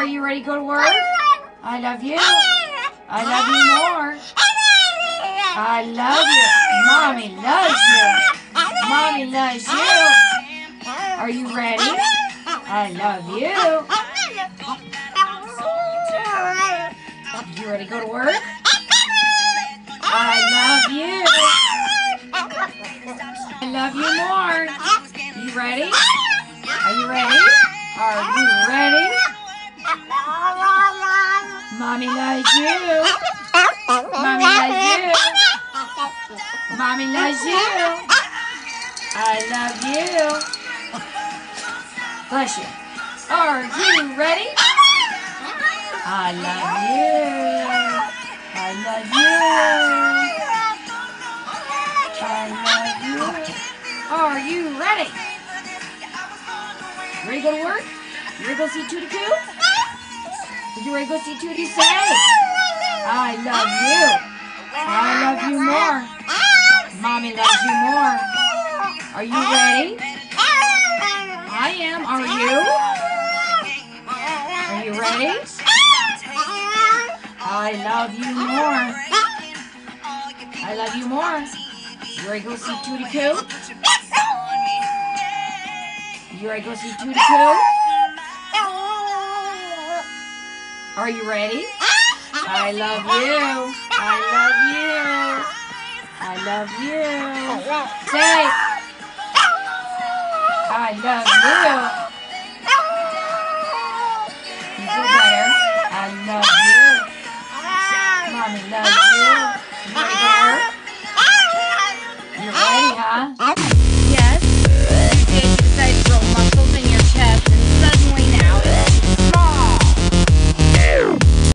ready to go to work? I love you. I love you more. I love you. Mommy loves you. Mommy loves you. Are you ready? I love you. You ready to go to work? I love you. I love you more. You ready? Are you ready? Are you Mommy loves you. Mommy loves you. Mommy loves you. I love you. Bless you. Are you ready? I love you. I love you. I love you. Are you ready? Ready to go to work? You ready to see Tootie Coo? You ready to go see Tootie say? I love you. I love you more. Mommy loves you more. Are you ready? I am. Are you? Are you ready? I love you more. I love you more. You ready to go see Tootie Coo? You ready to go see Tootie Coo? Are you ready? I love you. I love you. I love you. Say, I love you. You better. I love you. Mommy loves you. You ready to work? You're ready, huh?